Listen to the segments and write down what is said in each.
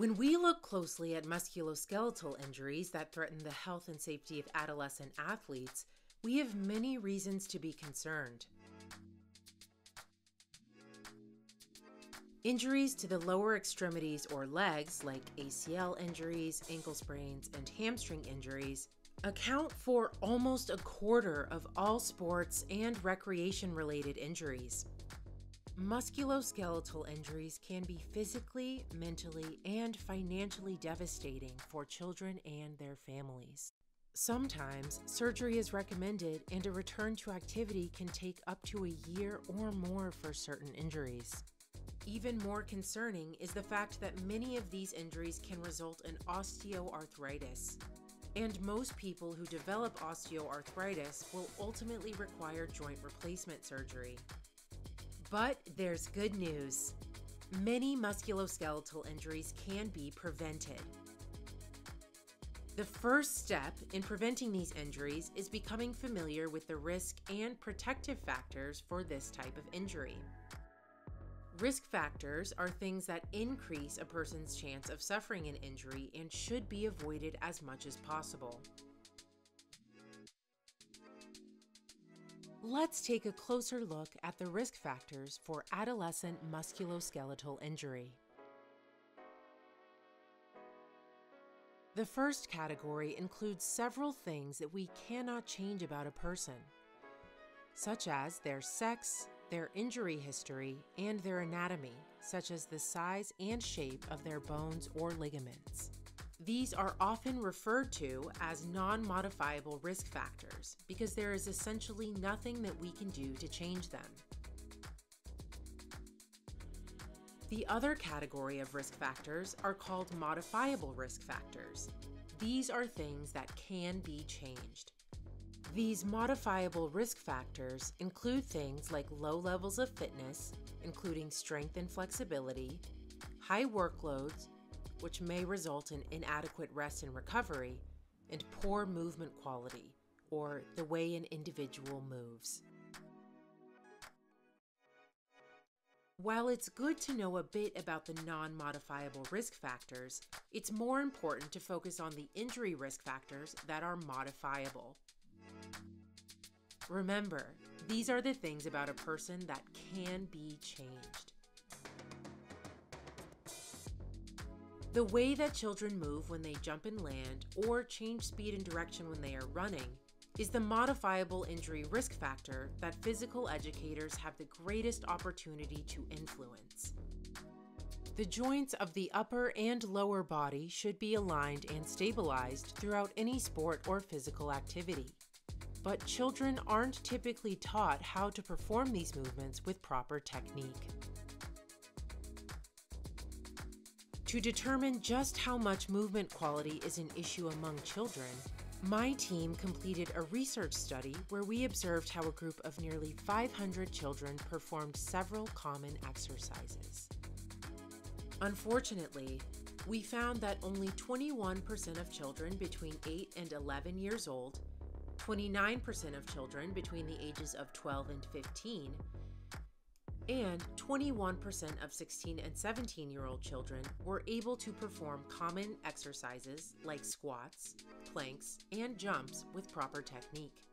When we look closely at musculoskeletal injuries that threaten the health and safety of adolescent athletes, we have many reasons to be concerned. Injuries to the lower extremities or legs, like ACL injuries, ankle sprains, and hamstring injuries, account for almost a quarter of all sports and recreation related injuries. Musculoskeletal injuries can be physically, mentally, and financially devastating for children and their families. Sometimes surgery is recommended, and a return to activity can take up to a year or more for certain injuries. Even more concerning is the fact that many of these injuries can result in osteoarthritis. And most people who develop osteoarthritis will ultimately require joint replacement surgery. But there's good news. Many musculoskeletal injuries can be prevented. The first step in preventing these injuries is becoming familiar with the risk and protective factors for this type of injury. Risk factors are things that increase a person's chance of suffering an injury and should be avoided as much as possible. Let's take a closer look at the risk factors for adolescent musculoskeletal injury. The first category includes several things that we cannot change about a person, such as their sex, their injury history, and their anatomy, such as the size and shape of their bones or ligaments. These are often referred to as non modifiable risk factors because there is essentially nothing that we can do to change them. The other category of risk factors are called modifiable risk factors. These are things that can be changed. These modifiable risk factors include things like low levels of fitness, including strength and flexibility, high workloads, which may result in inadequate rest and recovery, and poor movement quality, or the way an individual moves. While it's good to know a bit about the non modifiable risk factors, it's more important to focus on the injury risk factors that are modifiable. Remember, these are the things about a person that can be changed. The way that children move when they jump and land or change speed and direction when they are running is the modifiable injury risk factor that physical educators have the greatest opportunity to influence. The joints of the upper and lower body should be aligned and stabilized throughout any sport or physical activity. But children aren't typically taught how to perform these movements with proper technique. To determine just how much movement quality is an issue among children, my team completed a research study where we observed how a group of nearly 500 children performed several common exercises. Unfortunately, we found that only 21% of children between 8 and 11 years old, 29% of children between the ages of 12 and 15, and 21% of 16 and 17 year old children were able to perform common exercises like squats, planks, and jumps with proper technique.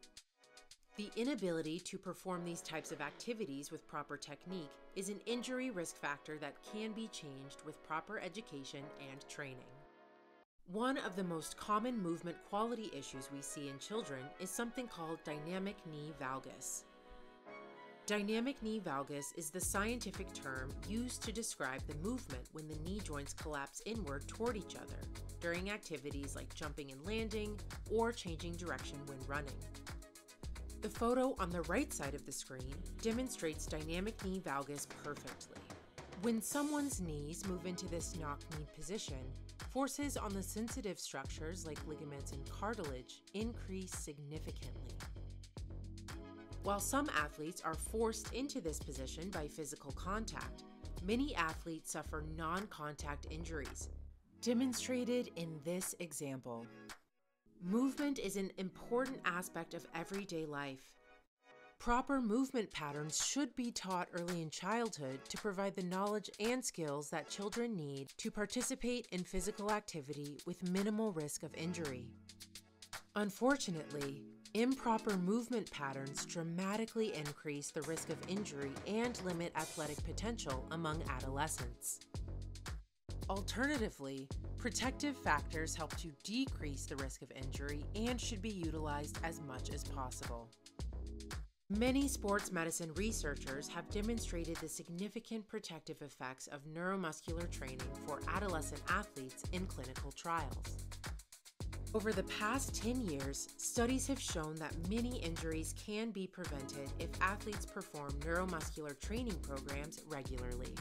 The inability to perform these types of activities with proper technique is an injury risk factor that can be changed with proper education and training. One of the most common movement quality issues we see in children is something called dynamic knee valgus. Dynamic knee valgus is the scientific term used to describe the movement when the knee joints collapse inward toward each other during activities like jumping and landing or changing direction when running. The photo on the right side of the screen demonstrates dynamic knee valgus perfectly. When someone's knees move into this knock knee position, forces on the sensitive structures like ligaments and cartilage increase significantly. While some athletes are forced into this position by physical contact, many athletes suffer non contact injuries, demonstrated in this example. Movement is an important aspect of everyday life. Proper movement patterns should be taught early in childhood to provide the knowledge and skills that children need to participate in physical activity with minimal risk of injury. Unfortunately, improper movement patterns dramatically increase the risk of injury and limit athletic potential among adolescents. Alternatively, protective factors help to decrease the risk of injury and should be utilized as much as possible. Many sports medicine researchers have demonstrated the significant protective effects of neuromuscular training for adolescent athletes in clinical trials. Over the past 10 years, studies have shown that many injuries can be prevented if athletes perform neuromuscular training programs regularly.